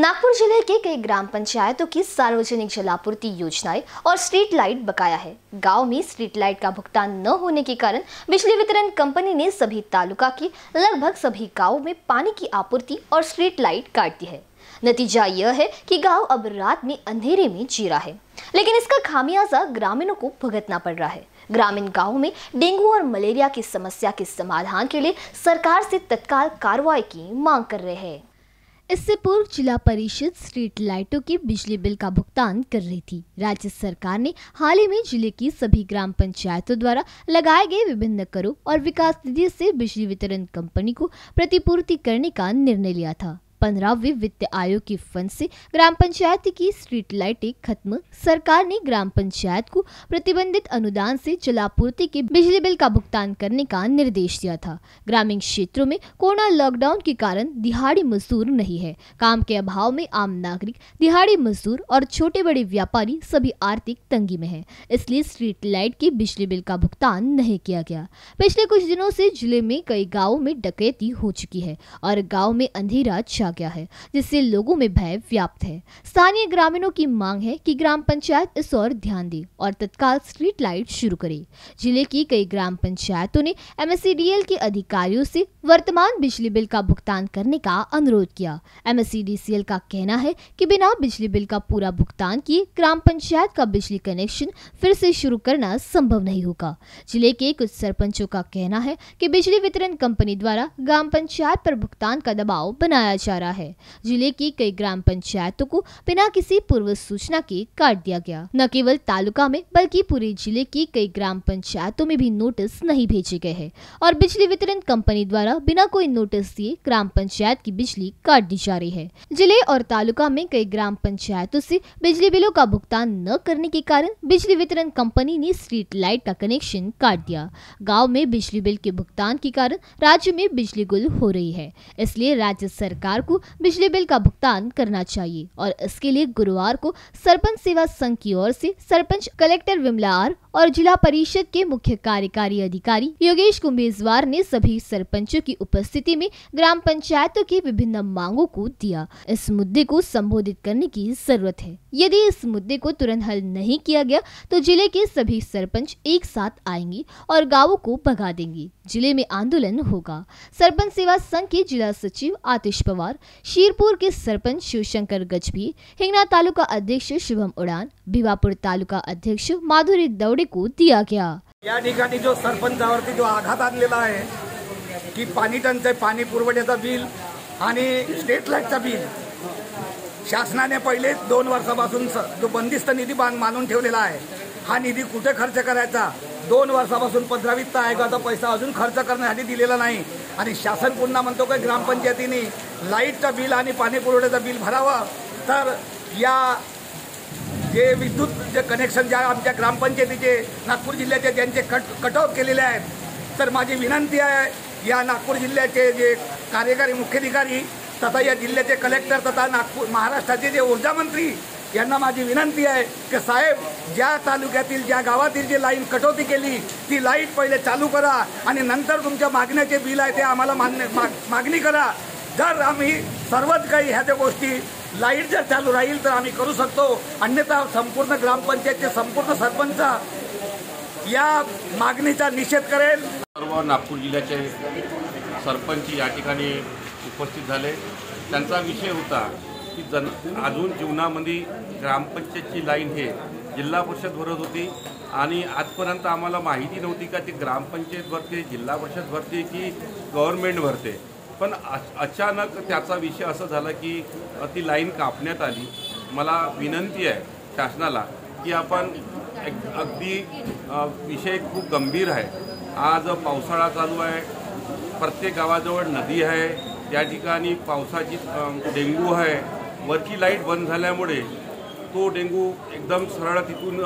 नागपुर ज़िले के कई ग्राम पंचायतों की सार्वजनिक जलापूर्ति योजनाएँ और स्ट्रीट लाइट बकाया है। गाँव में स्ट्रीट लाइट का भुगतान न होने के कारण बिजली वितरण कंपनी ने सभी तालुका के, लगभग सभी गाँवों में पानी की आपूर्ति और स्ट्रीट लाइट काट दी है। नतीजा यह है कि गाँव अब रात में अंधेरे में जी रहा है। लेकिन इसका खामियाजा ग्रामीणों को भुगतना पड़ रहा है। ग्रामीण गाँवों में डेंगू और मलेरिया की समस्या के समाधान के लिए सरकार से तत्काल कार्रवाई की मांग कर रहे हैं। इससे पूर्व जिला परिषद स्ट्रीट लाइटों के बिजली बिल का भुगतान कर रही थी। राज्य सरकार ने हाल ही में ज़िले की सभी ग्राम पंचायतों द्वारा लगाए गए विभिन्न करों और विकास निधि से बिजली वितरण कंपनी को प्रतिपूर्ति करने का निर्णय लिया था। पंद्रहवें वित्त आयोग के फंड से ग्राम पंचायत की स्ट्रीट लाइटें खत्म। सरकार ने ग्राम पंचायत को प्रतिबंधित अनुदान से जलापूर्ति के बिजली बिल का भुगतान करने का निर्देश दिया था। ग्रामीण क्षेत्रों में कोरोना लॉकडाउन के कारण दिहाड़ी मजदूर नहीं है। काम के अभाव में आम नागरिक दिहाड़ी मजदूर और छोटे बड़े व्यापारी सभी आर्थिक तंगी में है। इसलिए स्ट्रीट लाइट के बिजली बिल का भुगतान नहीं किया गया। पिछले कुछ दिनों से ज़िले में कई गाँव में डकैती हो चुकी है और गाँव में अंधेरा गया है, जिससे लोगों में भय व्याप्त है। स्थानीय ग्रामीणों की मांग है कि ग्राम पंचायत इस ओर ध्यान दे और तत्काल स्ट्रीट लाइट शुरू करे। ज़िले की कई ग्राम पंचायतों ने एमएससीडीएल के अधिकारियों से वर्तमान बिजली बिल का भुगतान करने का अनुरोध किया। एमएससीडीसीएल का कहना है कि बिना बिजली बिल का पूरा भुगतान किए ग्राम पंचायत का बिजली कनेक्शन फिर से शुरू करना संभव नहीं होगा। ज़िले के कुछ सरपंचों का कहना है कि बिजली वितरण कंपनी द्वारा ग्राम पंचायत पर भुगतान का दबाव बनाया जा रहा है। ज़िले की कई ग्राम पंचायतों को बिना किसी पूर्व सूचना के काट दिया गया। न केवल तालुका में, बल्कि पूरे ज़िले की कई ग्राम पंचायतों में भी नोटिस नहीं भेजे गए है और बिजली वितरण कंपनी द्वारा बिना कोई नोटिस दिए ग्राम पंचायत की बिजली काट दी जा रही है। ज़िले और तालुका में कई ग्राम पंचायतों से बिजली बिलों का भुगतान न करने के कारण बिजली वितरण कंपनी ने स्ट्रीट लाइट का कनेक्शन काट दिया। गाँव में बिजली बिल के भुगतान के कारण राज्य में बिजली गुल हो रही है, इसलिए राज्य सरकार को बिजली बिल का भुगतान करना चाहिए और इसके लिए गुरुवार को सरपंच सेवा संघ की ओर से सरपंच कलेक्टर विमला आर और जिला परिषद के मुख्य कार्यकारी अधिकारी योगेश कुंभेजवार ने सभी सरपंचों की उपस्थिति में ग्राम पंचायतों की विभिन्न मांगों को दिया। इस मुद्दे को संबोधित करने की ज़रूरत है। यदि इस मुद्दे को तुरंत हल नहीं किया गया तो ज़िले के सभी सरपंच एक साथ आएँगे और गाँवों को भगा देंगे। ज़िले में आंदोलन होगा। सरपंच सेवा संघ के जिला सचिव आतिश पवार, शीरपुर के सरपंच शिवशंकर गजभी हिंगना तालुका अध्यक्ष शुभम उड़ान भिवापुर तालुका अध्यक्ष माधुरी दौड़े को दिया गया। या ठिकाणी जो सरपंचावरती जो आघात आणलेला आहे की पाणी टंचाई पाणी पुरवठ्याचं बिल आणि स्टेट लाईटचा बिल शासनाने पहिले दोन वर्षापासून स- जो बंदिस्त निधी बांध मानून ठेवलेला आहे हा निधी कुठे खर्च करायचा? दोन वर्षापासून पंधरा वित्त आयोगाचा पैसा अजून खर्च करण्यासाठी दिलेला नाही. आणि शासन पुन्हा म्हणतो की ग्रामपंचायतीने लाईटचं बिल आणि पाणी पुरवठ्याचं बिल भरावं. तर या जे विद्युत जे कनेक्शन ज्या आमच्या ग्रामपंचायतीचे नागपूर जिल्ह्याचे ज्यांचे कट कट ऑफ केलेले आहेत तर माझी विनंती आहे या नागपूर जिल्ह्याचे जे कार्यकारी मुख्याधिकारी तथा या जिल्ह्याचे कलेक्टर तथा नागपूर महाराष्ट्राचे जे ऊर्जामंत्री यांना माझी विनंती आहे की साहेब ज्या तालुक्यातील ज्या गावातील जी लाईन कटौती केली ती लाइट पहिले चालू करा आणि नंतर तुमच्या मागण्याचे बिल आहे ते आम्हाला मान्य माग- मागणी करा. जर आम्ही सर्वच काही ह्या ज्या गोष्टी लाइट जर चालू राहील तर आम्ही करू शकतो. अन्यथा संपूर्ण ग्रामपंचायतचे संपूर्ण सरपंच या मागणीचा निषेध करेल. सर्व नागपूर जिल्ह्याचे सरपंच या ठिकाणी उपस्थित झाले. त्यांचा विषय होता की जन अजून जीवनामध्ये ग्रामपंचायतची लाईन हे जिल्हा परिषद भरत होती आणि आजपर्यंत आम्हाला माहिती नव्हती का ती ग्रामपंचायत भरते जिल्हा परिषद भरते की गव्हर्मेंट भरते? पण अचानक त्याचा विषय असं झाला की ती लाईन कापण्यात आली. मला विनंती आहे शासनाला की आपण एक अगदी विषय खूप गंभीर आहे. आज पावसाळा चालू आहे. प्रत्येक गावाजवळ नदी आहे. त्या ठिकाणी पावसाची डेंगू आहे. वरची लाइट बंद झाल्यामुळे तो डेंगू एकदम सरळ तिथून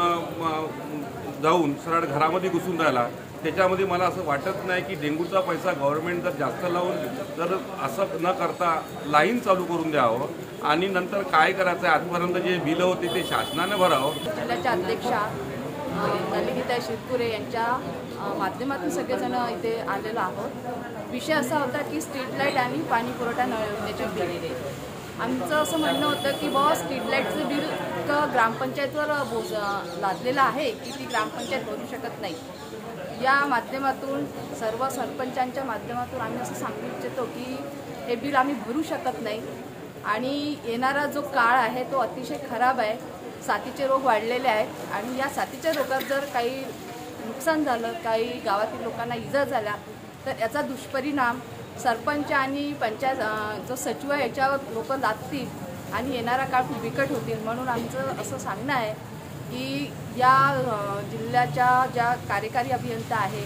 जाऊन सरळ घरामध्ये घुसून राहिला. त्याच्यामध्ये मला असं वाटत नाही की डेंग्यूचा पैसा गव्हर्नमेंट जर जास्त लावून जर असं न करता लाईन चालू करून द्यावं. आणि नंतर काय करायचं आहे? आजपर्यंत जे बिलं होते ते शासनाने भरावं. जिल्ह्याच्या अध्यक्षा अ, शिरपुरे यांच्या माध्यमातून सगळेजण इथे आलेलो आहोत. विषय असा होता की स्ट्रीट लाइट आणि पाणी पुरवठा नळ योजनेचे बिल. आमचं असं म्हणणं होतं की बॉ स्ट्रीट लाईटचं बिल इतकं ग्रामपंचायतवर बोज लादलेलं आहे की ती ग्रामपंचायत भरू शकत नाही. या माध्यमातून सर्व सरपंचांच्या माध्यमातून आम्ही असं सांगू इच्छितो की हे बिल आम्ही भरू शकत नाही. आणि येणारा जो काळ आहे तो अतिशय खराब आहे. साथीचे रोग वाढलेले आहेत. आणि या साथीच्या रोगात जर काही नुकसान झालं काही गावातील लोकांना इजा झाल्या तर याचा दुष्परिणाम सरपंच आणि पंचायत जो सचिव आहे याच्यावर लोक लादतील. आणि येणारा काळ खूप बिकट होतील म्हणून आमचं असं सांगणं आहे की या जिल्ह्याच्या ज्या कार्यकारी अभियंता आहे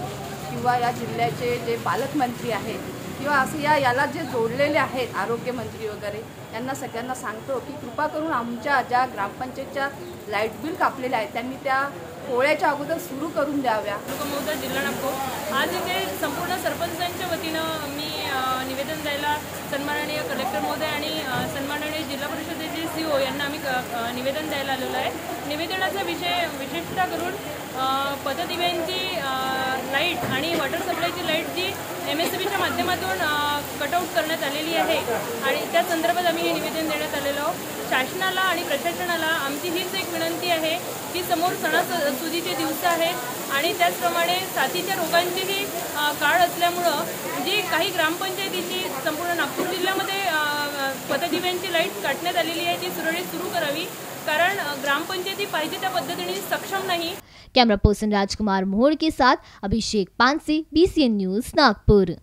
किंवा या जिल्ह्याचे जे पालकमंत्री आहेत किंवा असं या याला जे जोडलेले आहेत आरोग्यमंत्री वगैरे यांना सगळ्यांना सांगतो की कृपा करून आमच्या ज्या ग्रामपंचायतच्या लाइट बिल कापलेल्या आहेत त्यांनी त्या पोळ्याच्या अगोदर सुरू करून द्याव्या. जिल्हा नागपूर आज इथे संपूर्ण सरपंचांच्या वतीनं मी निवेदन द्यायला सन्माननीय कलेक्टर महोदय आणि सन्माननीय जिल्हा परिषदेचे सी ओ यांना आम्ही क- निवेदन द्यायला आलेलो आहे. निवेदनाचा विषय विशेषतः करून अ, लाइट आणि वॉटर सप्लायची लाइट जी एम एस बीच्या माध्यमातून कटआउट करण्यात आलेली आहे. आणि त्या संदर्भात आम्ही हे निवेदन देण्यात आलेलो आहोत. शासनाला आणि प्रशासनाला आमची हीच एक विनंती आहे की समोर सणासुदीचे दिवस आहेत आणि त्याचप्रमाणे साथीच्या रोगांचीही काळ असल्यामुळं जी काही ग्रामपंचायतीची संपूर्ण नागपूर जिल्ह्यामध्ये अ, लाइट काढण्यात आलेली आहे ती सुरळीत सुरू करावी. कारण ग्रामपंचायती पाहिजे त्या पद्धतीने सक्षम नाही. कैमरा पर्सन राजकुमार मोहड़ के साथ अभिषेक पानसी बीसीएन न्यूज नागपुर।